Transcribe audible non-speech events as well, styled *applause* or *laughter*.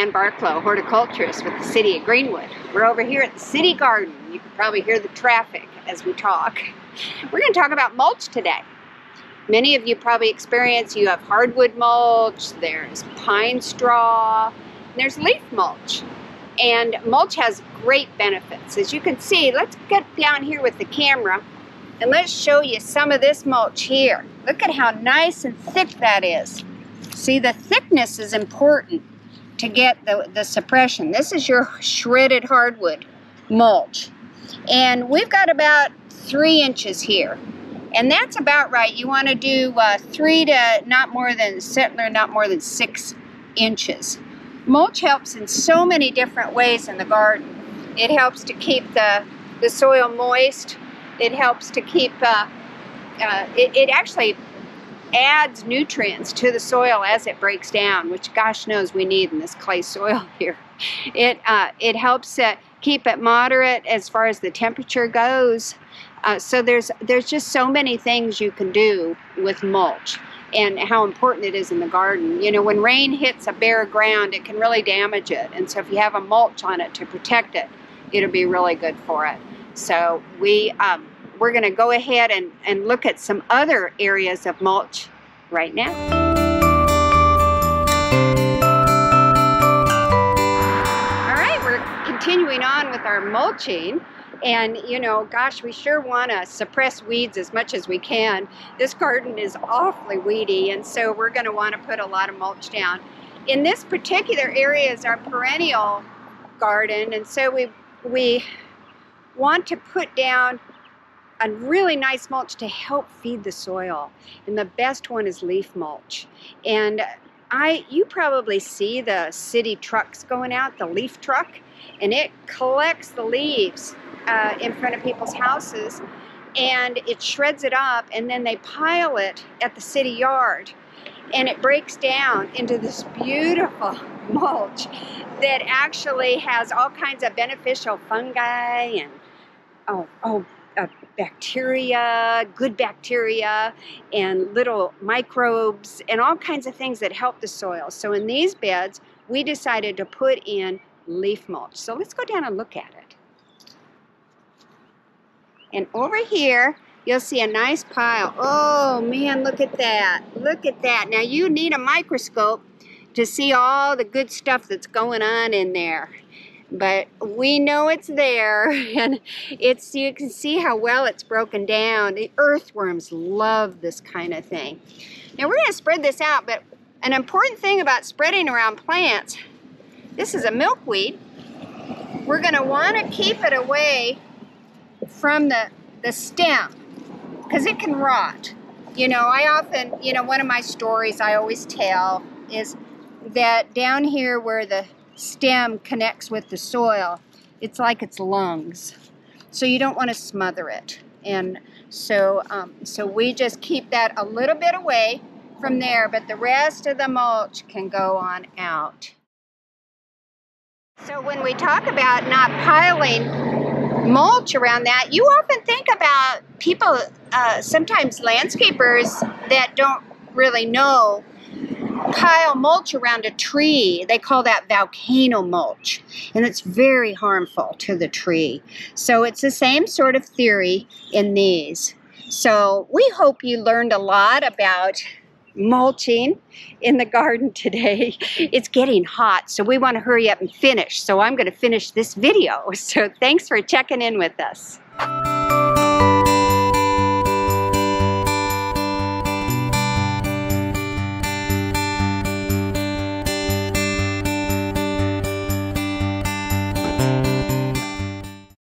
Ann Barklow, horticulturist with the City of Greenwood. We're over here at the City Garden. You can probably hear the traffic as we talk. We're going to talk about mulch today. Many of you probably experience you have hardwood mulch, there's pine straw, there's leaf mulch. And mulch has great benefits. As you can see, let's get down here with the camera and let's show you some of this mulch here. Look at how nice and thick that is. See, the thickness is important to get the, the suppression. This is your shredded hardwood mulch. And we've got about three inches here. And that's about right. You want to do uh, three to not more than, settler, not more than six inches. Mulch helps in so many different ways in the garden. It helps to keep the, the soil moist. It helps to keep, uh, uh, it, it actually adds nutrients to the soil as it breaks down, which gosh knows we need in this clay soil *laughs* here. It, uh, it helps uh, keep it moderate as far as the temperature goes. Uh, so there's, there's just so many things you can do with mulch and how important it is in the garden. You know, when rain hits a bare ground, it can really damage it. And so if you have a mulch on it to protect it, it'll be really good for it. So we, um, we're going to go ahead and, and look at some other areas of mulch right now. All right, we're continuing on with our mulching. And, you know, gosh, we sure want to suppress weeds as much as we can. This garden is awfully weedy, and so we're going to want to put a lot of mulch down. In this particular area is our perennial garden, and so we, we want to put down a really nice mulch to help feed the soil. And the best one is leaf mulch. And I, you probably see the city trucks going out, the leaf truck, and it collects the leaves uh, in front of people's houses and it shreds it up and then they pile it at the city yard and it breaks down into this beautiful *laughs* mulch that actually has all kinds of beneficial fungi and oh, oh bacteria, good bacteria, and little microbes, and all kinds of things that help the soil. So in these beds, we decided to put in leaf mulch. So let's go down and look at it. And over here, you'll see a nice pile. Oh man, look at that. Look at that. Now you need a microscope to see all the good stuff that's going on in there but we know it's there *laughs* and it's you can see how well it's broken down. The earthworms love this kind of thing. Now we're going to spread this out but an important thing about spreading around plants this is a milkweed. We're going to want to keep it away from the the stem because it can rot. You know I often you know one of my stories I always tell is that down here where the stem connects with the soil, it's like its lungs. So you don't want to smother it. And so, um, so we just keep that a little bit away from there, but the rest of the mulch can go on out. So when we talk about not piling mulch around that, you often think about people, uh, sometimes landscapers that don't really know pile mulch around a tree. They call that volcano mulch, and it's very harmful to the tree. So it's the same sort of theory in these. So we hope you learned a lot about mulching in the garden today. *laughs* It's getting hot, so we want to hurry up and finish. So I'm going to finish this video. *laughs* So thanks for checking in with us.